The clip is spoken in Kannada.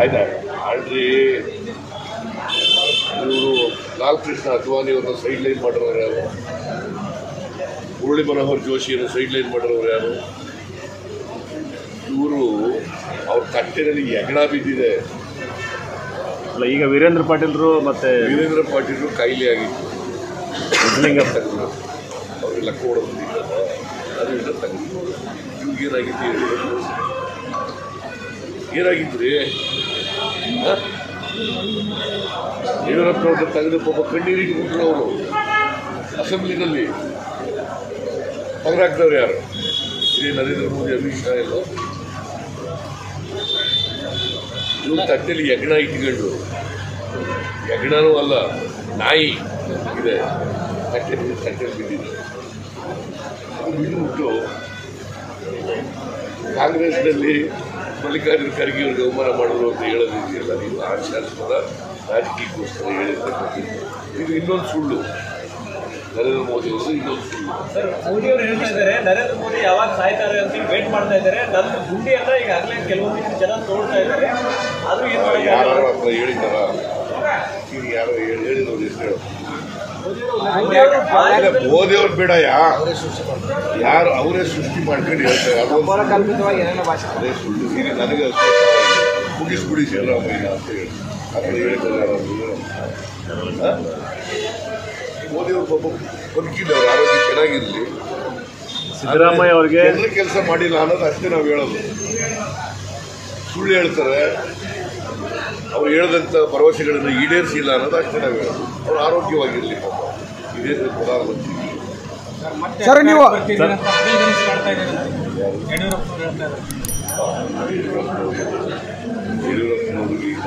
ಆಯ್ತಾ ಆಲ್ರೆಡಿ ಇವರು ಲಾಲ್ಕೃಷ್ಣ ಅದ್ವಾನಿ ಅವ್ರನ್ನ ಸೈಡ್ ಲೈನ್ ಮಾಡಿರೋರು ಯಾರು? ಮುರಳಿ ಮನೋಹರ್ ಜೋಶಿಯನ್ನು ಸೈಡ್ ಲೈನ್ ಮಾಡಿರೋರು ಯಾರು? ಇವರು ಅವ್ರ ತಟ್ಟೆನಲ್ಲಿ ಎಗಣ ಬಿದ್ದಿದೆ. ಅಲ್ಲ ಈಗ ವೀರೇಂದ್ರ ಪಾಟೀಲ್ರು ಮತ್ತೆ ವೀರೇಂದ್ರ ಪಾಟೀಲ್ರು ಕಾಯಿಲೆ ಆಗಿತ್ತು. ತೆಗೆದ್ರು ಅವ್ರಿಗೆ ಲೆಕ್ಕ ಹೊಡೆದಿದ್ದಲ್ಲ ಅದರಿಂದ ತಗೊಂಡು ಇವ್ರಿಗೆ ಏನಾಗಿತ್ತು ಹೇಳಿ? ಏನಾಗಿತ್ತು ರೀ ಹ? ಯಡಿಯೂರಪ್ಪನವ್ರನ್ನ ತೆಗೆದು ಪಾಪ ಕಣ್ಣೀರಿಗೆ ಬಿಟ್ಟರು ಅವರು ಅಸೆಂಬ್ಲಿನಲ್ಲಿ ತೆಗೆದಾಕ್ದವ್ರು ಯಾರು? ಇದೇ ನರೇಂದ್ರ ಮೋದಿ ಅಮಿತ್ ಶಾ ಎಲ್ಲ? ಇವ್ರು ತಟ್ಟೆಯಲ್ಲಿ ಯಜ್ಞ ಇಟ್ಕೊಂಡು. ಯಜ್ಞನೂ ಅಲ್ಲ, ನಾಯಿ ಇದೆ. ತಟ್ಟೆ ತಟ್ಟೆ ಬಿದ್ದಿದೆ. ಬಿಟ್ಟು ಕಾಂಗ್ರೆಸ್ನಲ್ಲಿ ಮಲ್ಲಿಕಾರ್ಜುನ ಖರ್ಗೆ ಅವ್ರಿಗೆ ಅವಮಾನ ಮಾಡಿದ್ರು ಅಂತ ಹೇಳೋದಿದೆಯಲ್ಲ ನೀವು ಹಾಸ್ಯಾಸ್ಪದ ರಾಜಕೀಯಕ್ಕೋಸ್ಕರ ಹೇಳಿರ್ತಕ್ಕಂಥದ್ದು ಇದು ಇನ್ನೊಂದು ಸುಳ್ಳು. ನರೇಂದ್ರ ಮೋದಿ ಅವರು ಇನ್ನೊಂದು ಸುಳ್ಳು. ಸರ್ ಮೋದಿ ಅವರು ಹೇಳ್ತಾ ಇದ್ದಾರೆ ನರೇಂದ್ರ ಮೋದಿ ಯಾವಾಗ ಸಾಯ್ತಾರೆ ಅಂತ ವೇಟ್ ಮಾಡ್ತಾ ಇದ್ದಾರೆ. ನನ್ನ ಈಗ ಈಗಾಗಲೇ ಕೆಲವೊಂದಿಷ್ಟು ಜನ ತೋಡ್ತಾ ಇದ್ದಾರೆ. ಆದರೂ ಯಾರು ಹತ್ರ ಹೇಳಿದ್ದಾರ? ಈಗ ಯಾರು ಹೇಳಿ ಹೇಳಿದ್ರು ಎಷ್ಟು ಹೇಳು. ಮೋದಿ ಬಿಡ ಯಾರು ಅವರೇ ಸೃಷ್ಟಿ ಮಾಡ್ಕೊಂಡು ಹೇಳ್ತಾರೆ. ಅದೇ ಸುಳ್ಳು. ಈಗ ನನಗೆ ಮುಗಿಸ್ಬಿಡಿ ಸಿದ್ದರಾಮಯ್ಯ ಅಂತ ಹೇಳಿ. ಹೇಳಿದ್ದಾರೆ ಅವರು. ಪಾಪ ಬದುಕಿದ್ದವ್ರು ಆರೋಗ್ಯ ಚೆನ್ನಾಗಿರ್ಲಿ. ಸಿದ್ದರಾಮಯ್ಯ ಅವ್ರಿಗೆ ಕೆಲಸ ಮಾಡಿಲ್ಲ ಅನ್ನೋದು ಅಷ್ಟೇ ನಾವು ಹೇಳೋದು. ಸುಳ್ಳು ಹೇಳ್ತಾರೆ. ಅವ್ರು ಹೇಳಿದಂಥ ಭರವಸೆಗಳನ್ನು ಈಡೇರಿಸಿಲ್ಲ ಅನ್ನೋದು ಅಷ್ಟೇ ನಾವು ಹೇಳೋದು ಅವ್ರು ಆರೋಗ್ಯವಾಗಿರಲಿ ಪಾಪ. ಇದೇ ಪ್ರಧಾನಮಂತ್ರಿ ಸರ್ ನೀವು ಯಡಿಯೂರಪ್ಪನವ್ರಿಗೆ ಈಗ